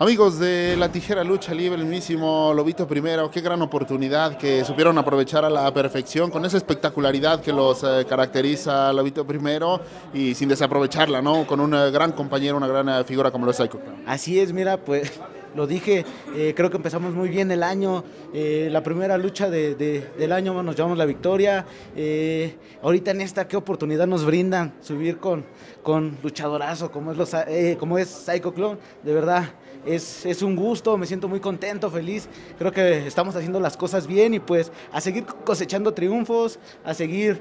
Amigos de la tijera lucha libre, el mismísimo Lobito Primero, qué gran oportunidad que supieron aprovechar a la perfección con esa espectacularidad que los eh, caracteriza Lobito Primero y sin desaprovecharla, ¿no? Con un eh, gran compañero, una gran eh, figura como lo es Psycho. Así es, mira, pues lo dije, eh, creo que empezamos muy bien el año, eh, la primera lucha de, de, del año nos llevamos la victoria, eh, ahorita en esta, qué oportunidad nos brindan subir con, con luchadorazo como es, los, como es Psycho Clone, de verdad. Es, es, un gusto, me siento muy contento, feliz. Creo que estamos haciendo las cosas bien y pues a seguir cosechando triunfos, a seguir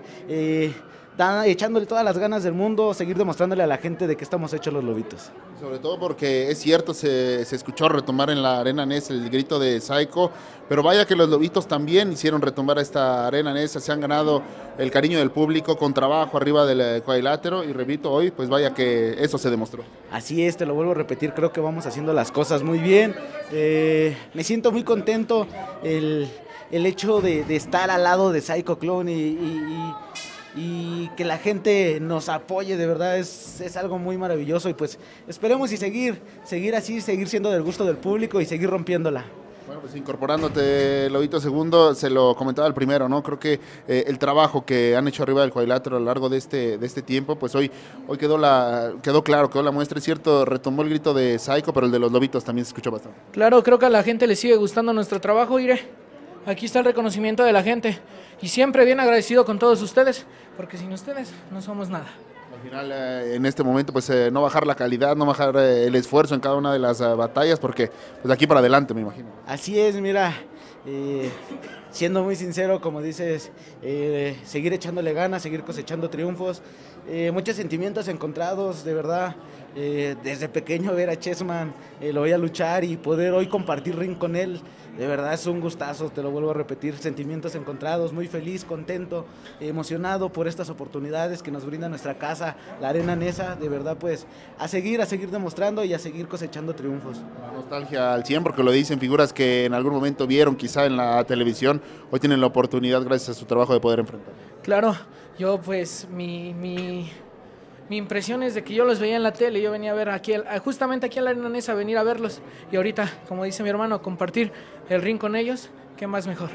eh, echándole todas las ganas del mundo, seguir demostrándole a la gente de que estamos hechos los lobitos. Sobre todo porque es cierto, se, se escuchó retomar en la Arena NES el grito de Psycho, pero vaya que los lobitos también hicieron retomar a esta Arena NES, se han ganado el cariño del público con trabajo arriba del cuadrilátero y repito, hoy pues vaya que eso se demostró. Así es, te lo vuelvo a repetir, creo que vamos haciendo las cosas muy bien, eh, me siento muy contento el, el hecho de, de, estar al lado de Psycho Clone y, y, y que la gente nos apoye, de verdad es, es, algo muy maravilloso y pues esperemos y seguir, seguir así, seguir siendo del gusto del público y seguir rompiéndola. Bueno, pues incorporándote, Lobito Segundo, se lo comentaba el primero, ¿no? Creo que eh, el trabajo que han hecho arriba del cuadrilátero a lo largo de este, de este tiempo, pues hoy, hoy quedó, la, quedó claro, quedó la muestra, es cierto, retomó el grito de Psycho, pero el de los Lobitos también se escuchó bastante. Claro, creo que a la gente le sigue gustando nuestro trabajo, Iré. Aquí está el reconocimiento de la gente y siempre bien agradecido con todos ustedes, porque sin ustedes no somos nada. Al final, eh, en este momento, pues eh, no bajar la calidad, no bajar eh, el esfuerzo en cada una de las batallas, porque pues de aquí para adelante, me imagino. Así es, mira, siendo muy sincero, como dices, seguir echándole ganas, seguir cosechando triunfos, muchos sentimientos encontrados, de verdad. Desde pequeño ver a Chessman, lo voy a luchar y poder hoy compartir ring con él, de verdad es un gustazo, te lo vuelvo a repetir, sentimientos encontrados, muy feliz, contento, emocionado por estas oportunidades que nos brinda nuestra casa, la Arena Nesa, de verdad pues a seguir, a seguir demostrando y a seguir cosechando triunfos. La nostalgia al 100 porque lo dicen figuras que en algún momento vieron quizá en la televisión, hoy tienen la oportunidad gracias a su trabajo de poder enfrentar. Claro, yo pues mi, mi mi impresión es de que yo los veía en la tele, yo venía a ver aquí, justamente aquí en la Arena Nesa, venir a verlos y ahorita, como dice mi hermano, compartir el ring con ellos, qué más mejor.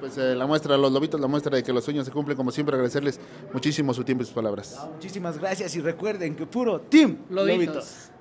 Pues eh, la muestra, los lobitos, la muestra de que los sueños se cumplen, como siempre, agradecerles muchísimo su tiempo y sus palabras. Muchísimas gracias y recuerden que puro Team Lobitos. lobitos.